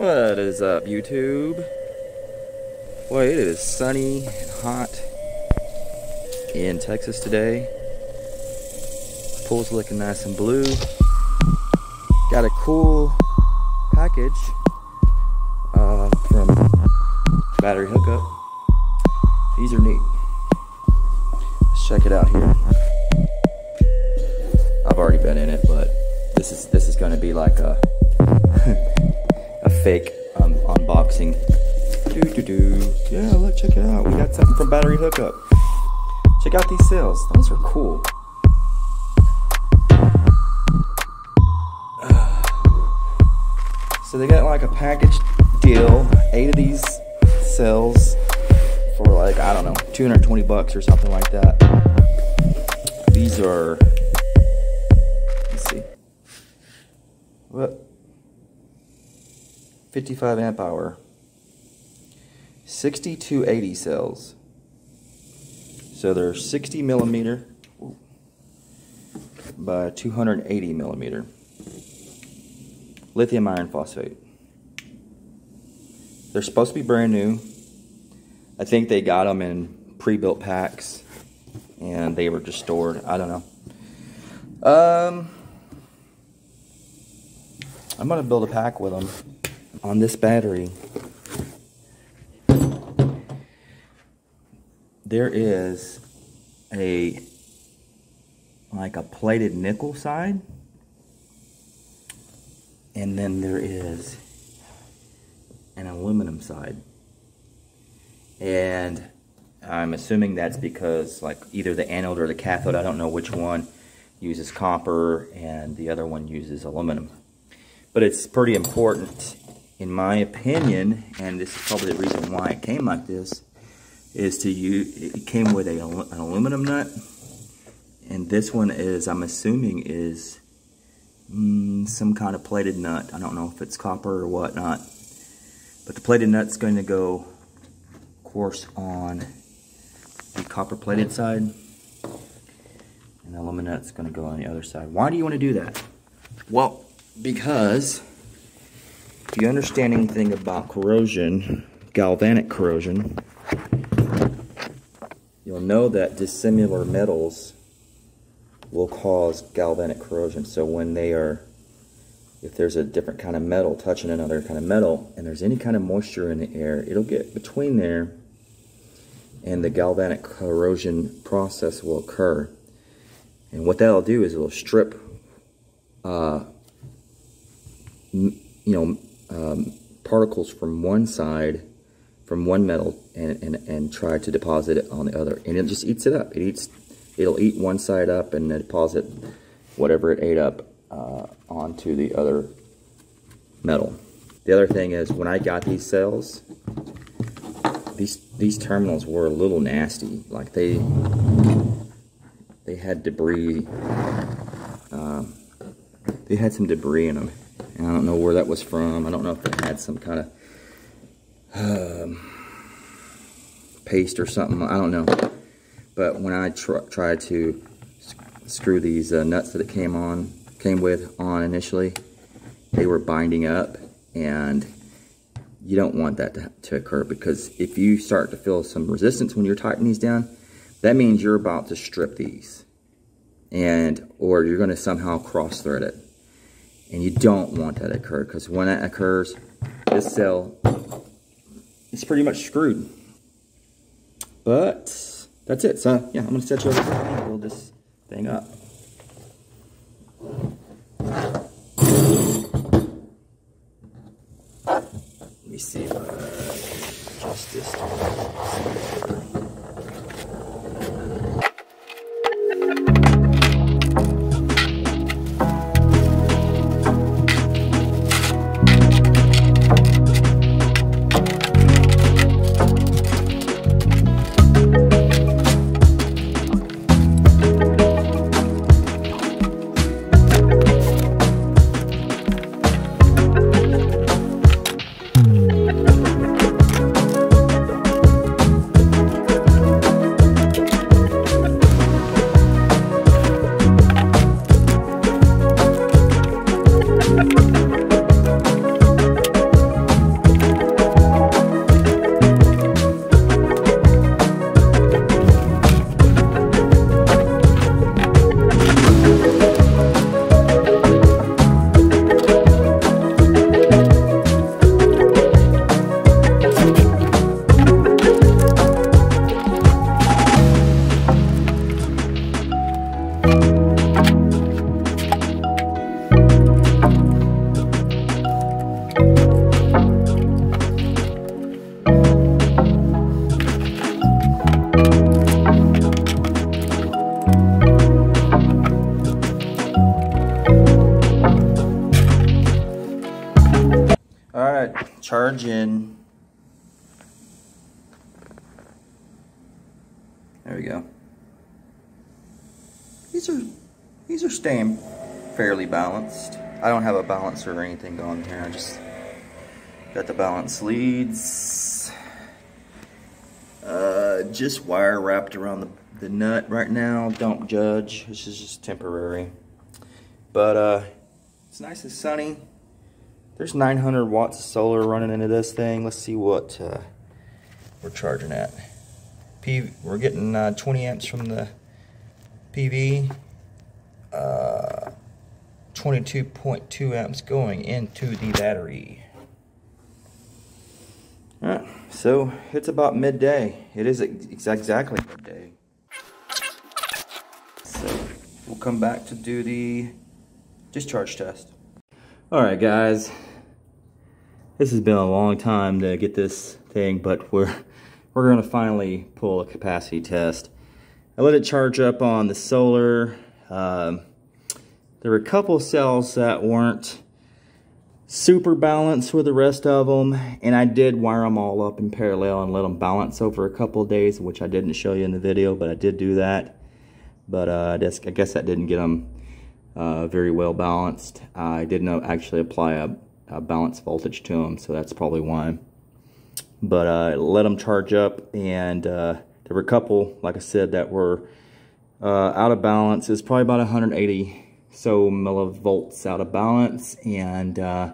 What is up, YouTube? Boy, it is sunny and hot in Texas today. Pool's looking nice and blue. Got a cool package uh, from Battery Hookup. These are neat. Let's check it out here. I've already been in it, but this is this is going to be like a a fake um, unboxing. Do do do. Yeah, look, check it out. We got something from Battery Hookup. Check out these sails. Those are cool. So they got like a package deal, eight of these cells for like, I don't know, 220 bucks or something like that. These are, let's see, what? 55 amp hour, 6280 cells. So they're 60 millimeter by 280 millimeter lithium iron phosphate. They're supposed to be brand new. I think they got them in pre-built packs and they were just stored. I don't know. Um, I'm gonna build a pack with them on this battery. There is a like a plated nickel side and then there is an aluminum side. And I'm assuming that's because like either the anode or the cathode, I don't know which one, uses copper and the other one uses aluminum. But it's pretty important in my opinion, and this is probably the reason why it came like this, is to use, it came with a, an aluminum nut. And this one is, I'm assuming is mm, some kind of plated nut. I don't know if it's copper or whatnot. But the plated nut's going to go, of course, on the copper plated side. And the aluminum nut's going to go on the other side. Why do you want to do that? Well, because if you understand anything about corrosion, galvanic corrosion, you'll know that dissimilar metals will cause galvanic corrosion. So when they are, if there's a different kind of metal touching another kind of metal, and there's any kind of moisture in the air, it'll get between there, and the galvanic corrosion process will occur. And what that'll do is it'll strip, uh, you know, um, particles from one side, from one metal, and, and, and try to deposit it on the other. And it just eats it up. It eats it'll eat one side up and deposit whatever it ate up uh, onto the other metal. The other thing is when I got these cells, these these terminals were a little nasty. Like they they had debris. Um, they had some debris in them, and I don't know where that was from. I don't know if they had some kind of um, paste or something. I don't know. But when I tr tried to screw these uh, nuts that it came on, came with on initially, they were binding up and you don't want that to, to occur because if you start to feel some resistance when you're tightening these down, that means you're about to strip these and or you're going to somehow cross thread it and you don't want that to occur because when that occurs this cell is pretty much screwed but that's it. So yeah, I'm gonna set you up and build this thing up. Let me see if I adjust this. All right, charge in. There we go. These are these are staying fairly balanced. I don't have a balancer or anything going here. I just got the balance leads. Uh, just wire wrapped around the, the nut right now. Don't judge. This is just temporary. But uh, it's nice and sunny. There's 900 watts of solar running into this thing. Let's see what uh, we're charging at. P we're getting uh, 20 amps from the PV. Uh, 22.2 amps going into the battery. Alright, so it's about midday. It is ex exactly midday. So we'll come back to do the discharge test. Alright guys, this has been a long time to get this thing, but we're we're gonna finally pull a capacity test. I let it charge up on the solar. Um, there were a couple cells that weren't super balanced with the rest of them, and I did wire them all up in parallel and let them balance over a couple days, which I didn't show you in the video, but I did do that. But uh, I, guess, I guess that didn't get them uh, very well balanced. I did not actually apply a, a balance voltage to them, so that's probably why. But uh, let them charge up, and uh, there were a couple, like I said, that were uh, out of balance. It's probably about 180 so millivolts out of balance and uh,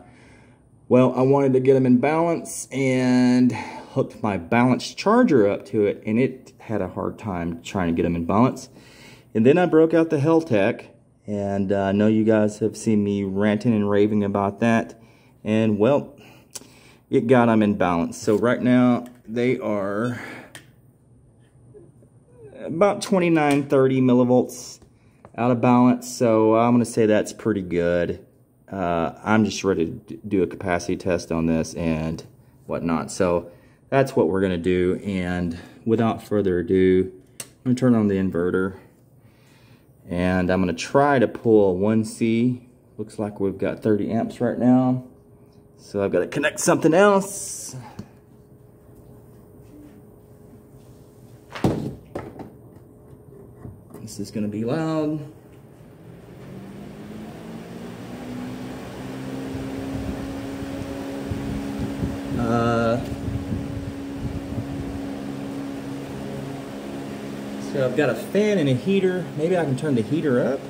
well I wanted to get them in balance and hooked my balance charger up to it and it had a hard time trying to get them in balance. And then I broke out the Heltec and uh, I know you guys have seen me ranting and raving about that. And well it got them in balance. So right now they are about 29 30 millivolts out of balance. So I'm going to say that's pretty good. Uh, I'm just ready to do a capacity test on this and whatnot. So that's what we're going to do. And without further ado, I'm going to turn on the inverter. And I'm going to try to pull 1C. Looks like we've got 30 amps right now. So I've got to connect something else. This is going to be loud. Uh, so I've got a fan and a heater. Maybe I can turn the heater up.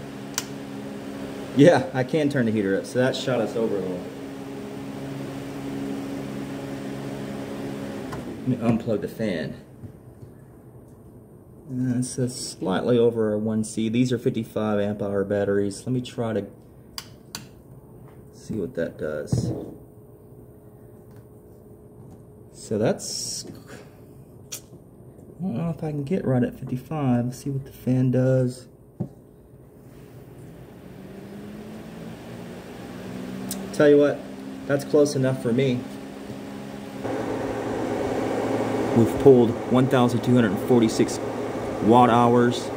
Yeah, I can turn the heater up. So that shot us over a little. Let me unplug the fan. Uh, so slightly over a 1C. These are 55 amp hour batteries. Let me try to see what that does. So that's, I don't know if I can get right at 55. Let's see what the fan does. Tell you what, that's close enough for me. We've pulled 1,246 watt hours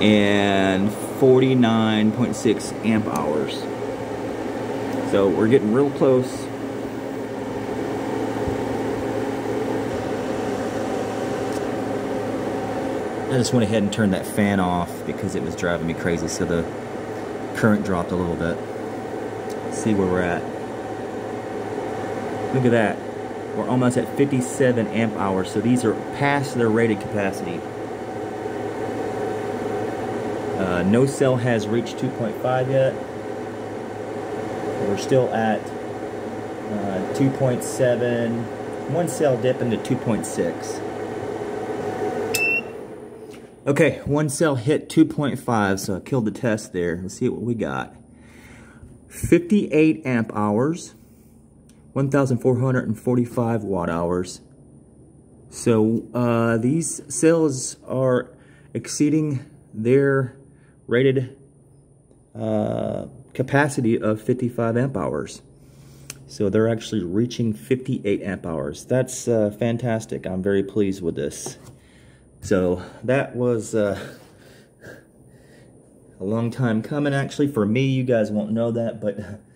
and 49.6 amp hours. So we're getting real close. I just went ahead and turned that fan off because it was driving me crazy so the current dropped a little bit. Let's see where we're at. Look at that. We're almost at 57 amp hours, so these are past their rated capacity. Uh, no cell has reached 2.5 yet. We're still at uh, 2.7. One cell dipping into 2.6. Okay, one cell hit 2.5, so I killed the test there. Let's see what we got. 58 amp hours. 1,445 watt hours. So uh, these cells are exceeding their rated uh, capacity of 55 amp hours. So they're actually reaching 58 amp hours. That's uh, fantastic. I'm very pleased with this. So that was uh, a long time coming actually for me. You guys won't know that, but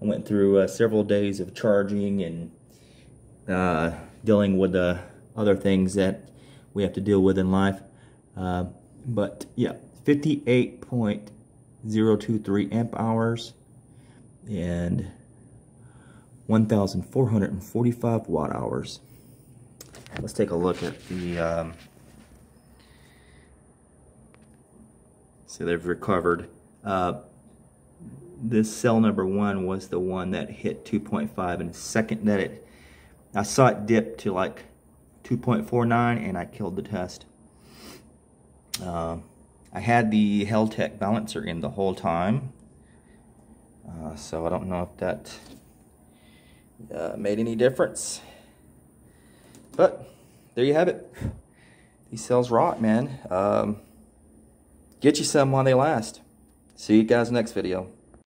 I went through uh, several days of charging and uh, dealing with the other things that we have to deal with in life. Uh, but yeah, 58.023 amp hours and 1,445 watt hours. Let's take a look at the. Um, so they've recovered. Uh, this cell number one was the one that hit 2.5, and the second that it, I saw it dip to like 2.49, and I killed the test. Uh, I had the Heltec balancer in the whole time, uh, so I don't know if that uh, made any difference. But there you have it. These cells rock, man. Um, get you some while they last. See you guys next video.